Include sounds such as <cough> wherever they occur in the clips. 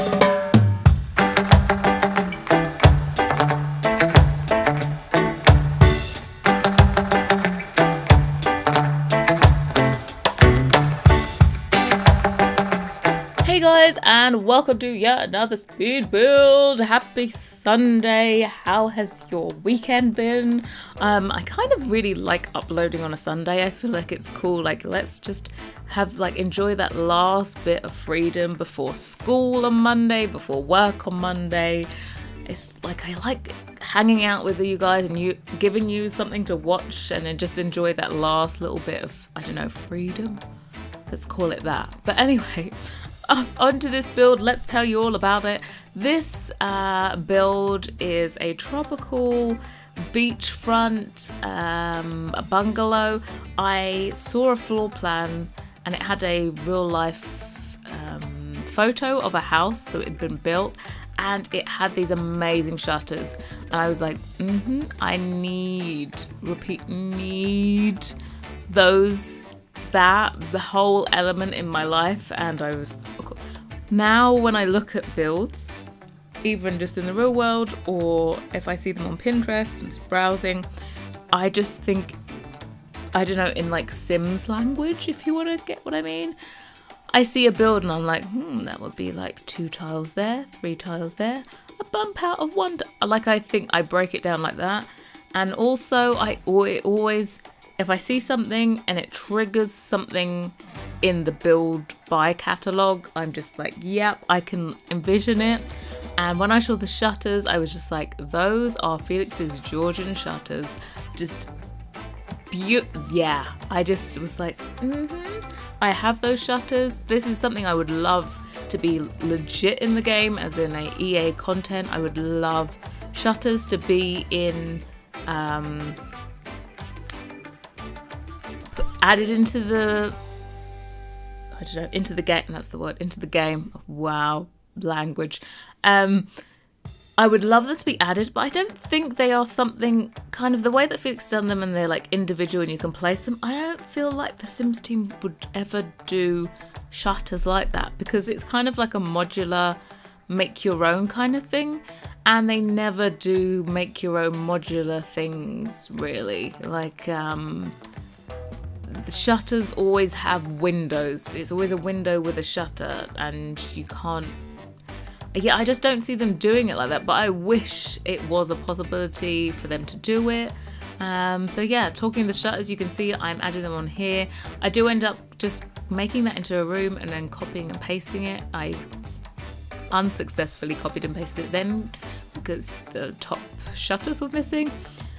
Hey guys, and welcome to yet another speed build. Happy Sunday. How has your weekend been? Um, I kind of really like uploading on a Sunday. I feel like it's cool. Like, let's just have like enjoy that last bit of freedom before school on Monday, before work on Monday. It's like I like hanging out with you guys and you giving you something to watch and then just enjoy that last little bit of I don't know freedom let's call it that. But anyway, onto this build, let's tell you all about it. This uh, build is a tropical beachfront um, bungalow. I saw a floor plan and it had a real life um, photo of a house, so it had been built. And it had these amazing shutters, and I was like, mm-hmm, I need, repeat, need those that the whole element in my life and I was now when I look at builds even just in the real world or if I see them on Pinterest and just browsing I just think I don't know in like Sims language if you want to get what I mean I see a build and I'm like hmm that would be like two tiles there three tiles there a bump out of one like I think I break it down like that and also I always if I see something and it triggers something in the build buy catalog, I'm just like, yep, I can envision it. And when I saw the shutters, I was just like, those are Felix's Georgian shutters. Just. Yeah, I just was like, mm-hmm. I have those shutters. This is something I would love to be legit in the game, as in a EA content. I would love shutters to be in um, added into the I don't know into the game. That's the word into the game. Wow, language. Um, I would love them to be added, but I don't think they are something kind of the way that Felix done them and they're like individual and you can place them. I don't feel like the Sims team would ever do shutters like that because it's kind of like a modular make your own kind of thing and they never do make your own modular things really like um the shutters always have windows. It's always a window with a shutter, and you can't. Yeah, I just don't see them doing it like that, but I wish it was a possibility for them to do it. Um, so, yeah, talking the shutters, you can see I'm adding them on here. I do end up just making that into a room and then copying and pasting it. I unsuccessfully copied and pasted it then because the top shutters were missing.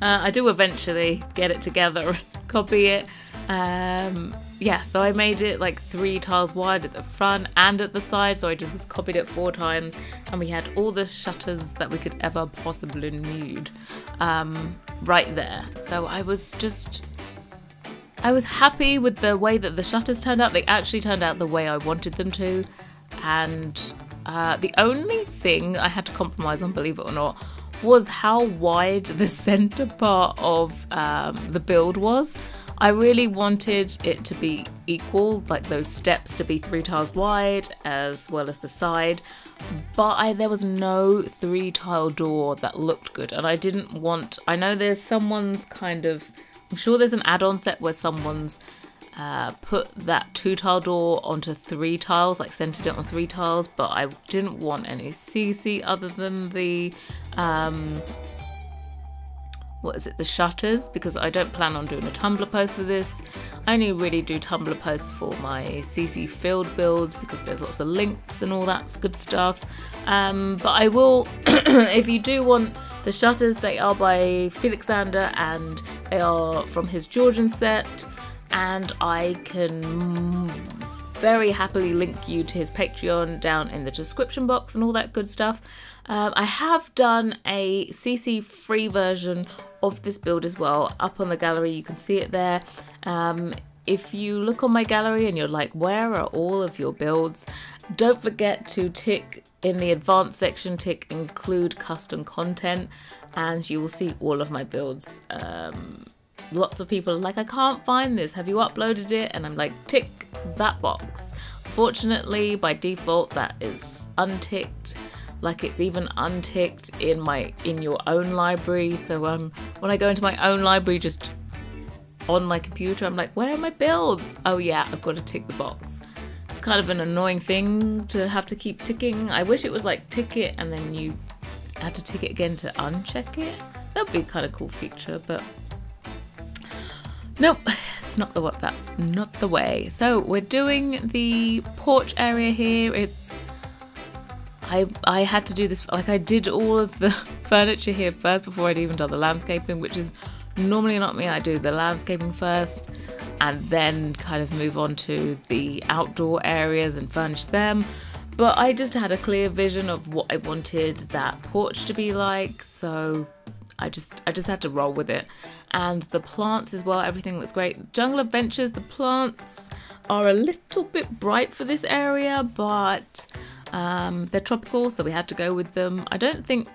Uh, I do eventually get it together and <laughs> copy it. Um, yeah, so I made it like three tiles wide at the front and at the side, so I just copied it four times, and we had all the shutters that we could ever possibly need um, right there. So I was just. I was happy with the way that the shutters turned out. They actually turned out the way I wanted them to. And uh, the only thing I had to compromise on, believe it or not, was how wide the <laughs> center part of um, the build was. I really wanted it to be equal, like those steps to be three tiles wide as well as the side, but I, there was no three tile door that looked good and I didn't want, I know there's someone's kind of, I'm sure there's an add-on set where someone's uh, put that two tile door onto three tiles, like centered it on three tiles, but I didn't want any CC other than the um, what is it, the shutters, because I don't plan on doing a Tumblr post for this. I only really do Tumblr posts for my CC field builds because there's lots of links and all that good stuff. Um, but I will, <clears throat> if you do want the shutters, they are by Felixandre and they are from his Georgian set. And I can very happily link you to his Patreon down in the description box and all that good stuff. Um, I have done a CC free version of this build as well up on the gallery you can see it there. Um, if you look on my gallery and you're like where are all of your builds? Don't forget to tick in the advanced section tick include custom content and you will see all of my builds. Um, lots of people are like i can't find this. Have you uploaded it? And i'm like tick that box. Fortunately by default that is unticked like it's even unticked in my in your own library. So um when i go into my own library just on my computer i'm like where are my builds? Oh yeah i've got to tick the box. It's kind of an annoying thing to have to keep ticking. I wish it was like tick it and then you had to tick it again to uncheck it. That would be a kind of cool feature but nope it's not the what that's not the way. So we're doing the porch area here I, I had to do this, like I did all of the <laughs> furniture here first before I'd even done the landscaping, which is normally not me. I do the landscaping first and then kind of move on to the outdoor areas and furnish them. But I just had a clear vision of what I wanted that porch to be like, so I just I just had to roll with it. And the plants as well, everything looks great. Jungle Adventures, the plants are a little bit bright for this area, but um, they're tropical, so we had to go with them. I don't think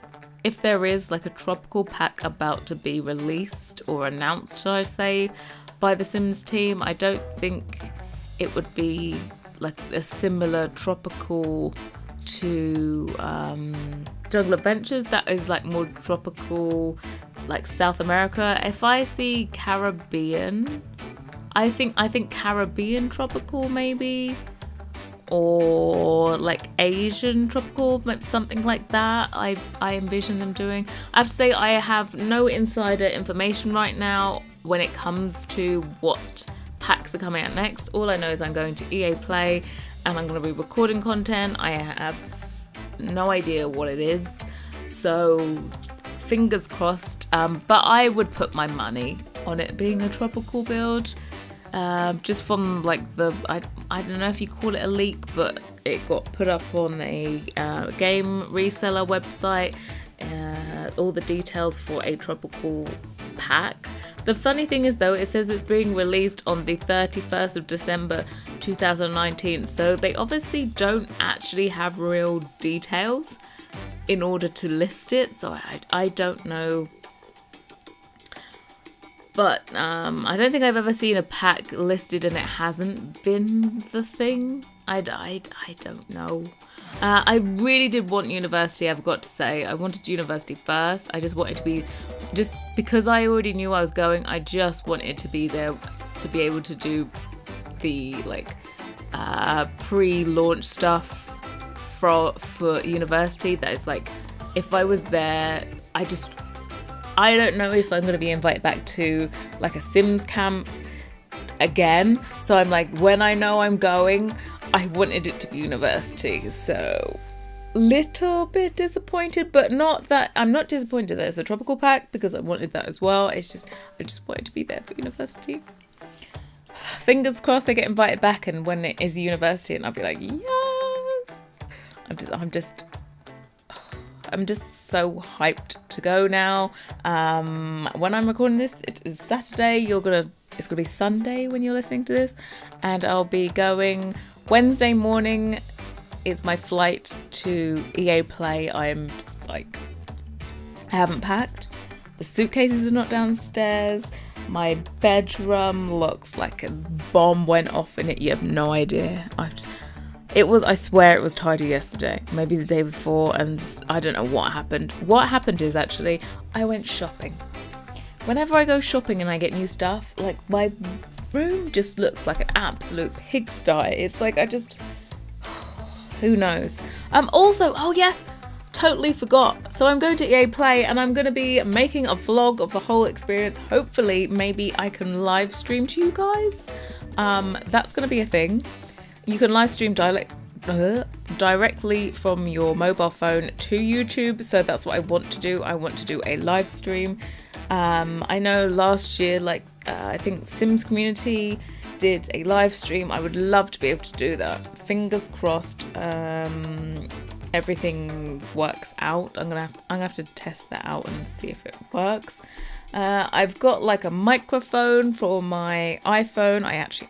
if there is like a tropical pack about to be released or announced, shall I say, by the Sims team, I don't think it would be like a similar tropical to um, Jungle Adventures that is like more tropical, like South America. If I see Caribbean, I think I think Caribbean tropical maybe or like Asian tropical, something like that. I I envision them doing. I have to say I have no insider information right now when it comes to what packs are coming out next. All I know is I'm going to EA Play and I'm going to be recording content. I have no idea what it is, so fingers crossed. Um, but I would put my money on it being a tropical build. Um, just from like the I, I don't know if you call it a leak but it got put up on a uh, game reseller website. Uh, all the details for a tropical pack. The funny thing is though it says it's being released on the 31st of December 2019 so they obviously don't actually have real details in order to list it so I, I don't know but um, I don't think I've ever seen a pack listed and it hasn't been the thing. I, I, I don't know. Uh, I really did want university, I've got to say. I wanted university first. I just wanted to be, just because I already knew I was going, I just wanted to be there to be able to do the like uh, pre-launch stuff for for university. That is like, if I was there, I just I don't know if I'm going to be invited back to like a Sims camp again. So I'm like, when I know I'm going, I wanted it to be university. So little bit disappointed, but not that I'm not disappointed that it's a tropical pack because I wanted that as well. It's just I just wanted to be there for university. Fingers crossed I get invited back and when it is university and I'll be like, yes. I'm just I'm just I'm just so hyped to go now. Um, when I'm recording this, it is Saturday. You're gonna, it's gonna be Sunday when you're listening to this, and I'll be going Wednesday morning. It's my flight to EA Play. I'm just like, I haven't packed. The suitcases are not downstairs. My bedroom looks like a bomb went off in it. You have no idea. I've. Just, it was, I swear, it was tidy yesterday, maybe the day before, and I don't know what happened. What happened is actually, I went shopping. Whenever I go shopping and I get new stuff, like my room just looks like an absolute pigsty. It's like I just, <sighs> who knows. Um, also, oh yes, totally forgot. So I'm going to EA Play and I'm going to be making a vlog of the whole experience. Hopefully, maybe I can live stream to you guys. Um, that's going to be a thing. You can live stream direct, uh, directly from your mobile phone to YouTube. So that's what I want to do. I want to do a live stream. Um, I know last year, like uh, I think Sims Community did a live stream. I would love to be able to do that. Fingers crossed. Um, everything works out. I'm gonna have, I'm gonna have to test that out and see if it works. Uh, I've got like a microphone for my iPhone. I actually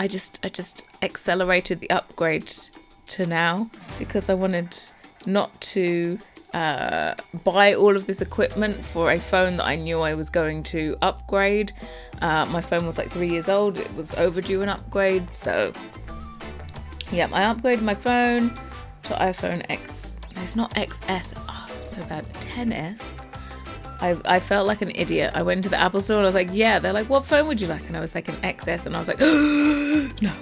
I just I just accelerated the upgrade to now because I wanted not to uh, buy all of this equipment for a phone that I knew I was going to upgrade. Uh, my phone was like three years old, it was overdue an upgrade, so yeah, I upgraded my phone to iPhone X. It's not XS. Oh, so bad. 10s. I, I felt like an idiot. I went to the Apple store and I was like, yeah. They're like, what phone would you like? And I was like, an XS. And I was like, oh, <gasps> no,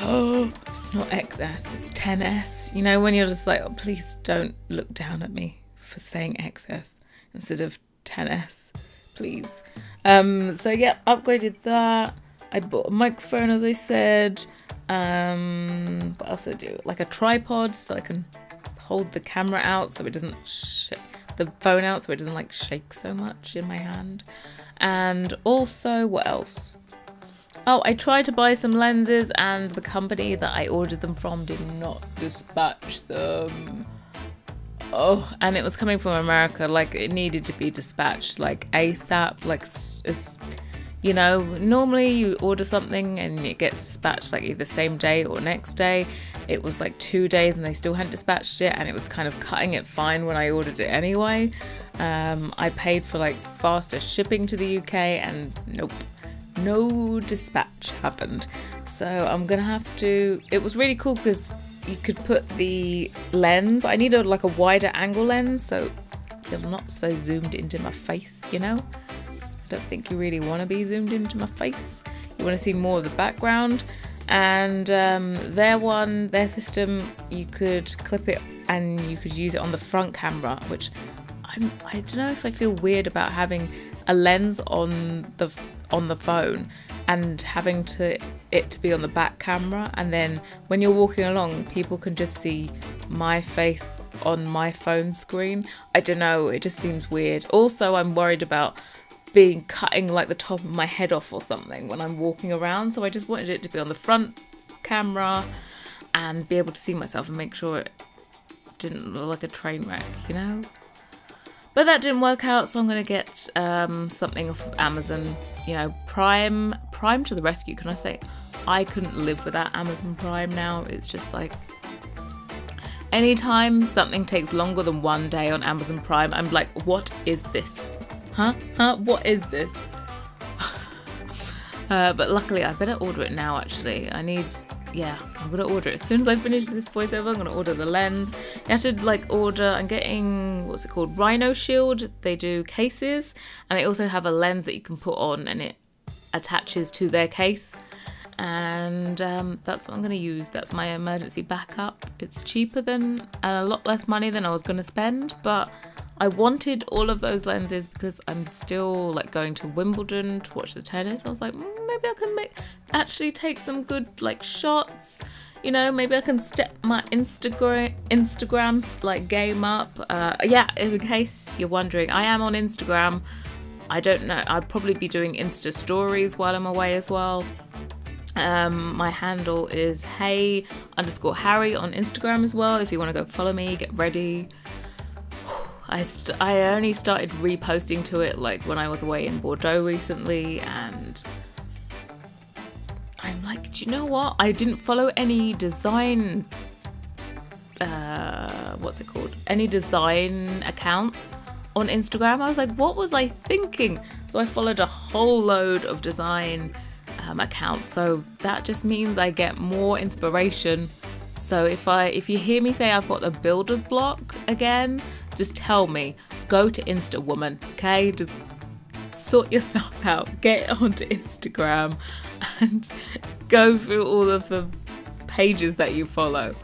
oh, <gasps> it's not XS, it's 10S. You know, when you're just like, oh, please don't look down at me for saying XS instead of 10S, please. Um, so yeah, upgraded that. I bought a microphone, as I said. Um, what else I do? Like a tripod so I can hold the camera out so it doesn't the phone out so it doesn't like shake so much in my hand. And also, what else? Oh, I tried to buy some lenses and the company that I ordered them from did not dispatch them. Oh, and it was coming from America. Like, it needed to be dispatched, like, ASAP. Like, it's, you know, normally you order something and it gets dispatched, like, either same day or next day. It was like two days and they still hadn't dispatched it, and it was kind of cutting it fine when I ordered it anyway. Um, I paid for, like, faster shipping to the UK, and nope no dispatch happened. So I'm gonna have to. It was really cool because you could put the lens. I need a like a wider angle lens so you're not so zoomed into my face. You know, I don't think you really want to be zoomed into my face. You want to see more of the background. And um, their one, their system, you could clip it and you could use it on the front camera, which I'm, I don't know if I feel weird about having a lens on the on the phone and having to it to be on the back camera and then when you're walking along people can just see my face on my phone screen i don't know it just seems weird also i'm worried about being cutting like the top of my head off or something when i'm walking around so i just wanted it to be on the front camera and be able to see myself and make sure it didn't look like a train wreck you know but that didn't work out, so I'm going to get um, something off Amazon. You know, Prime, Prime to the rescue. Can I say? I couldn't live without Amazon Prime now. It's just like anytime something takes longer than one day on Amazon Prime, I'm like, what is this? Huh? Huh? What is this? <sighs> uh, but luckily, I better order it now. Actually, I need yeah, I'm gonna order it. As soon as I finish this voiceover, I'm gonna order the lens. You have to like order, I'm getting, what's it called? Rhino Shield. They do cases and they also have a lens that you can put on and it attaches to their case. And um, that's what I'm gonna use. That's my emergency backup. It's cheaper than, and a lot less money than I was gonna spend, but I wanted all of those lenses because I'm still like going to Wimbledon to watch the tennis. I was like, mm, maybe I can make actually take some good like shots. You know, maybe I can step my Instagram Instagram like game up. Uh, yeah, in case you're wondering, I am on Instagram. I don't know. I'll probably be doing Insta stories while I'm away as well. Um, my handle is hey underscore Harrie on Instagram as well. If you want to go follow me, get ready. I, st- I only started reposting to it like when I was away in Bordeaux recently, and I'm like, do you know what? I didn't follow any design. Uh, what's it called? Any design accounts on Instagram. I was like, what was I thinking? So I followed a whole load of design um, accounts. So that just means I get more inspiration. So if I if you hear me say I've got the builder's block again, just tell me. Go to Insta woman, okay? Just sort yourself out. Get onto Instagram and <laughs> go through all of the pages that you follow.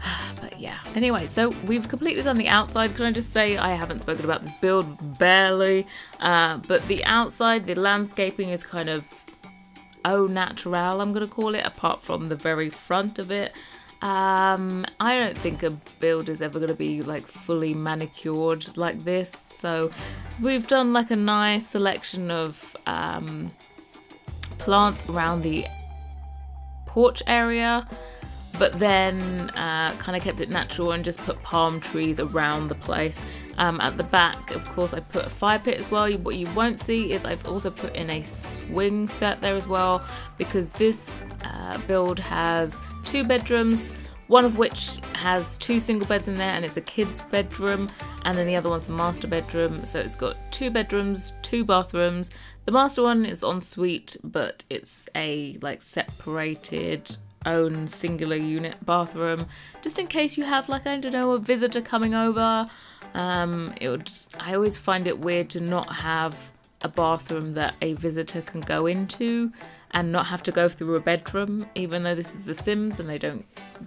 <sighs> But yeah. Anyway, so we've completely done the outside. Can I just say I haven't spoken about this build barely, uh, but the outside, the landscaping is kind of au natural. I'm gonna call it, apart from the very front of it. Um, I don't think a build is ever going to be like fully manicured like this. So we've done like a nice selection of um, plants around the porch area but then uh, kind of kept it natural and just put palm trees around the place. Um, at the back, of course, I put a fire pit as well. What you won't see is I've also put in a swing set there as well because this uh, build has two bedrooms, one of which has two single beds in there and it's a kid's bedroom and then the other one's the master bedroom so it's got two bedrooms two bathrooms the master one is en suite but it's a like separated own singular unit bathroom, just in case you have like I don't know a visitor coming over. Um, it would. I always find it weird to not have a bathroom that a visitor can go into and not have to go through a bedroom, even though this is The Sims and they don't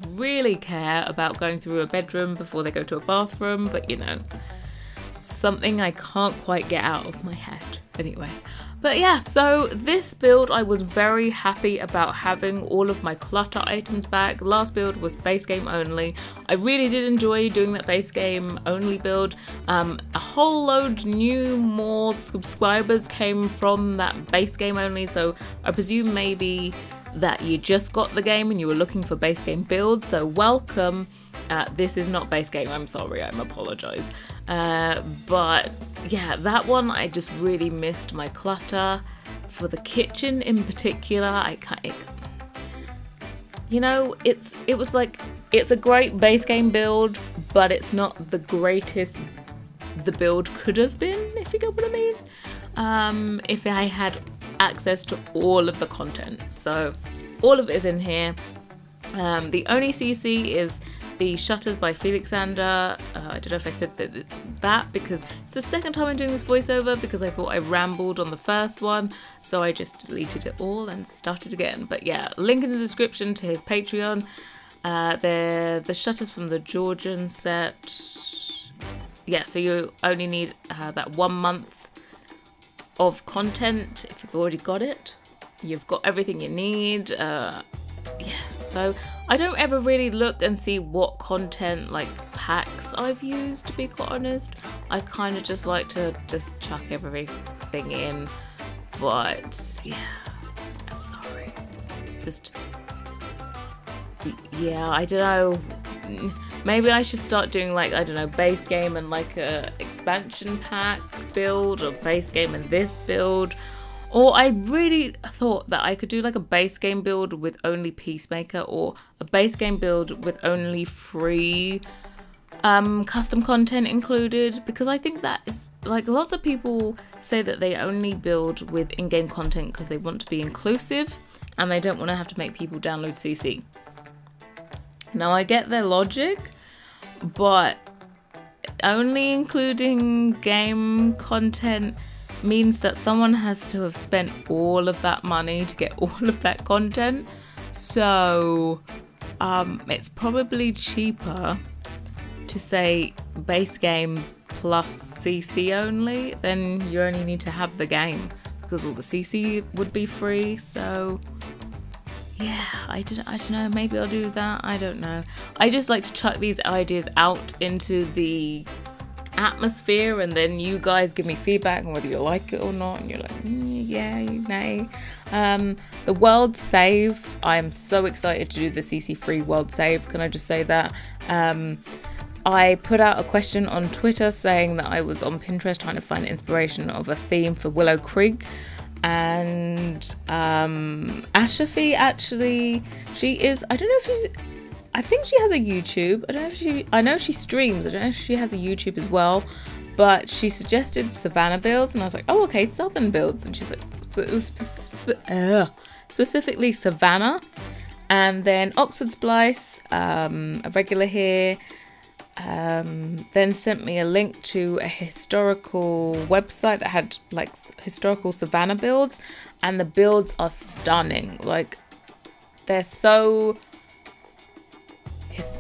really care about going through a bedroom before they go to a bathroom, but you know, something I can't quite get out of my head. Anyway, but yeah, so this build I was very happy about having all of my clutter items back. Last build was base game only. I really did enjoy doing that base game only build. Um, a whole load new more subscribers came from that base game only, so I presume maybe that you just got the game and you were looking for base game builds, so welcome. Uh, this is not base game, I'm sorry, I'm apologise. Uh, but yeah, that one I just really missed my clutter. For the kitchen in particular, I can't. It, you know, it's it was like it's a great base game build, but it's not the greatest the build could have been, if you get what I mean. Um, if I had access to all of the content, so all of it is in here. Um, the only CC is the Shutters by Felixandre. Uh, I don't know if I said that, that because it's the second time I'm doing this voiceover because I thought I rambled on the first one, so I just deleted it all and started again. But yeah, link in the description to his Patreon. Uh, they're the Shutters from the Georgian set. Yeah, so you only need uh, that one month of content if you've already got it. You've got everything you need. Uh, yeah, so I don't ever really look and see what content like packs I've used to be quite honest. I kind of just like to just chuck everything in. But yeah, I'm sorry. It's just yeah, I don't know. Maybe I should start doing like I don't know base game and like a expansion pack build or base game and this build or I really thought that I could do like a base game build with only Peacemaker or a base game build with only free um, custom content included because I think that is like lots of people say that they only build with in game content because they want to be inclusive and they don't want to have to make people download CC. Now I get their logic, but only including game content means that someone has to have spent all of that money to get <laughs> all of that content. So um, it's probably cheaper to say base game plus CC only, then you only need to have the game because all the CC would be free. So yeah, I don't, I don't know. Maybe I'll do that. I don't know. I just like to chuck these ideas out into the atmosphere and then you guys give me feedback on whether you like it or not and you're like mm, yeah nay um, the world save i'm so excited to do the cc free world save can i just say that? Um, i put out a question on twitter saying that i was on pinterest trying to find inspiration of a theme for willow creek and um ashafi actually she is i don't know if she's I think she has a YouTube. I don't know if she. I know she streams. I don't know if she has a YouTube as well. But she suggested Savannah builds, and I was like, oh, okay, Southern builds. And she's like, it was uh, specifically Savannah, and then Oxford Splice, um, a regular here. Um, then sent me a link to a historical website that had like historical Savannah builds, and the builds are stunning. Like they're so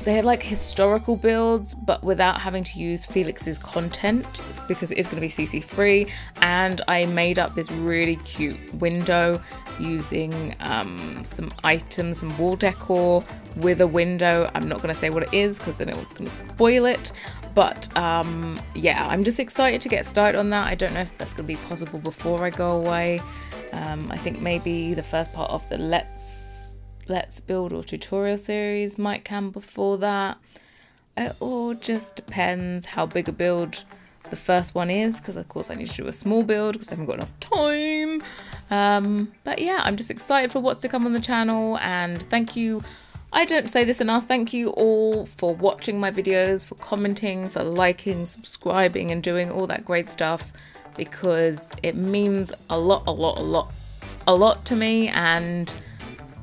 they're like historical builds, but without having to use Felix's content because it is going to be CC free. And I made up this really cute window using um, some items, some wall decor with a window. I'm not going to say what it is because then it was going to spoil it. But um, yeah, I'm just excited to get started on that. I don't know if that's going to be possible before I go away. Um, I think maybe the first part of the Let's let's build or tutorial series might come before that. It all just depends how big a build the first one is because of course I need to do a small build because I haven't got enough time. Um, but yeah, I'm just excited for what's to come on the channel and thank you. I don't say this enough. Thank you all for watching my videos, for commenting, for liking, subscribing and doing all that great stuff because it means a lot, a lot, a lot, a lot to me and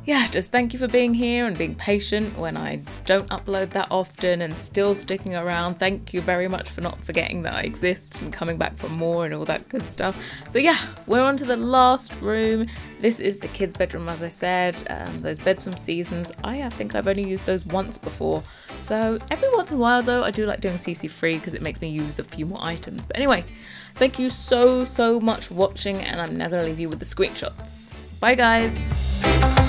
yeah, just thank you for being here and being patient when I don't upload that often and still sticking around. Thank you very much for not forgetting that I exist and coming back for more and all that good stuff. So, yeah, we're on to the last room. This is the kids' bedroom, as I said. Um, those beds from Seasons, I think I've only used those once before. So, every once in a while, though, I do like doing CC free because it makes me use a few more items. But anyway, thank you so, so much for watching, and I'm now going to leave you with the screenshots. Bye, guys.